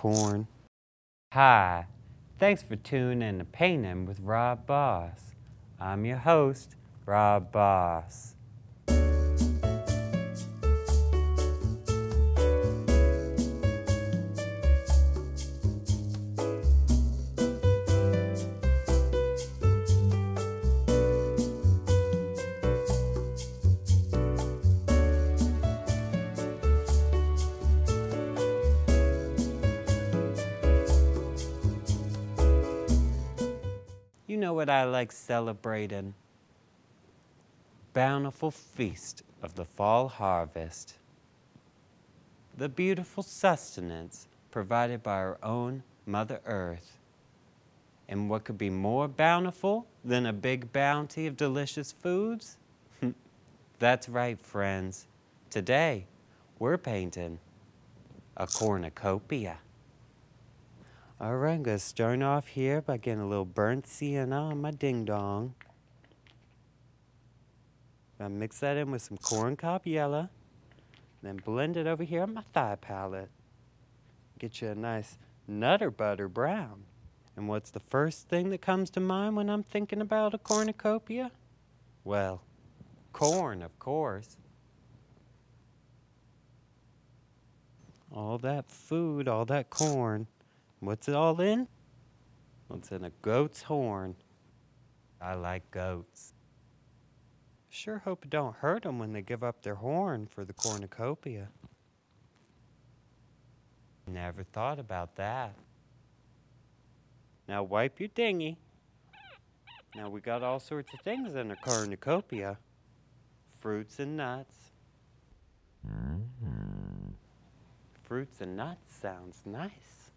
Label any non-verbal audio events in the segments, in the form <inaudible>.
corn. Hi, thanks for tuning in to Painting with Rob Boss. I'm your host, Rob Boss. Know what I like celebrating? Bountiful feast of the fall harvest. The beautiful sustenance provided by our own Mother Earth. And what could be more bountiful than a big bounty of delicious foods? <laughs> That's right, friends. Today, we're painting a cornucopia. All right, I'm gonna start off here by getting a little burnt sienna on my ding dong. Gonna mix that in with some corn cob yellow, then blend it over here on my thigh palette. Get you a nice nutter butter brown. And what's the first thing that comes to mind when I'm thinking about a cornucopia? Well, corn, of course. All that food, all that corn. What's it all in? It's in a goat's horn. I like goats. Sure hope it don't hurt them when they give up their horn for the cornucopia. Never thought about that. Now wipe your dinghy. Now we got all sorts of things in a cornucopia. Fruits and nuts. Hmm. Fruits and nuts sounds nice.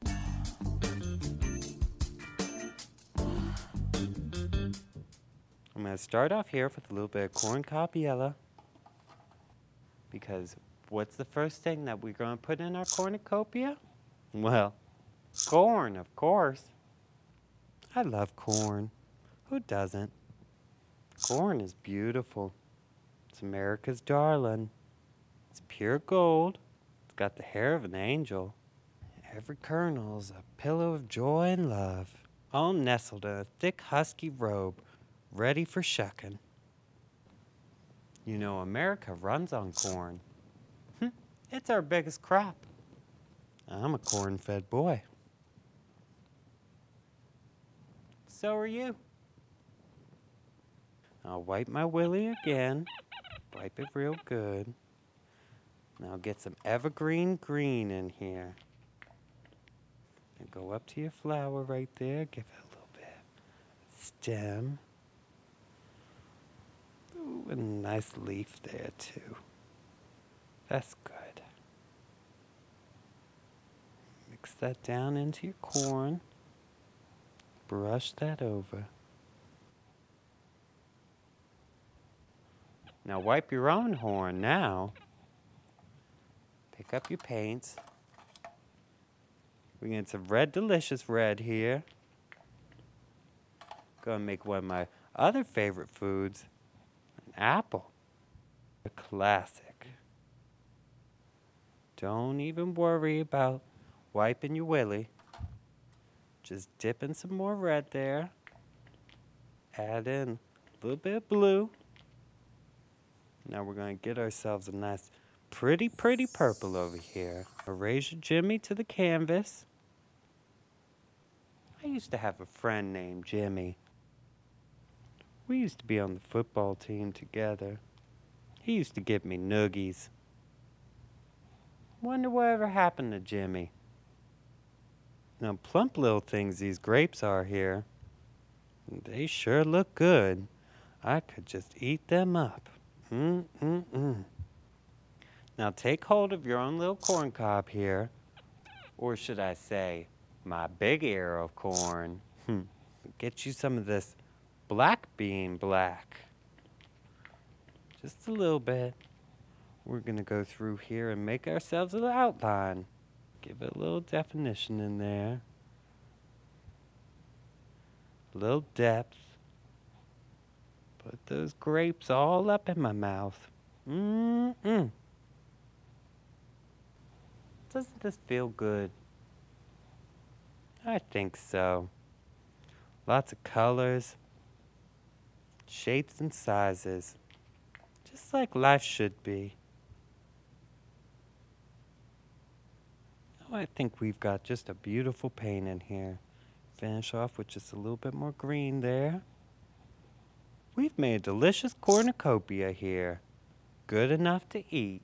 I'm to start off here with a little bit of corn yellow. Because what's the first thing that we're going to put in our cornucopia? Well, corn, of course. I love corn. Who doesn't? Corn is beautiful. It's America's darling. It's pure gold. It's got the hair of an angel. Every kernel's a pillow of joy and love, all nestled in a thick husky robe, ready for shucking. You know, America runs on corn. Hm, It's our biggest crop. I'm a corn fed boy. So are you. I'll wipe my willy again. Wipe it real good. Now get some evergreen green in here. And go up to your flower right there. Give it a little bit. Stem. Ooh, a nice leaf there too. That's good. Mix that down into your corn. Brush that over. Now wipe your own horn now. Pick up your paints. We get some red delicious red here. Gonna make one of my other favorite foods, an apple. A classic. Don't even worry about wiping your willy. Just dip in some more red there. Add in a little bit of blue. Now we're going to get ourselves a nice, pretty, pretty purple over here. Erase your Jimmy to the canvas. I used to have a friend named Jimmy. We used to be on the football team together. He used to give me noogies. Wonder whatever happened to Jimmy. Now, plump little things these grapes are here. They sure look good. I could just eat them up. Mm, mm, mm. Now take hold of your own little corn cob here. Or should I say, my big ear of corn. Hmm. Get you some of this black bean black. Just a little bit. We're going to go through here and make ourselves an outline. Give it a little definition in there. A little depth. Put those grapes all up in my mouth. Mmm. Doesn't this feel good? I think so. Lots of colors, shapes and sizes, just like life should be. Oh, I think we've got just a beautiful paint in here. Finish off with just a little bit more green there. We've made a delicious cornucopia here. Good enough to eat.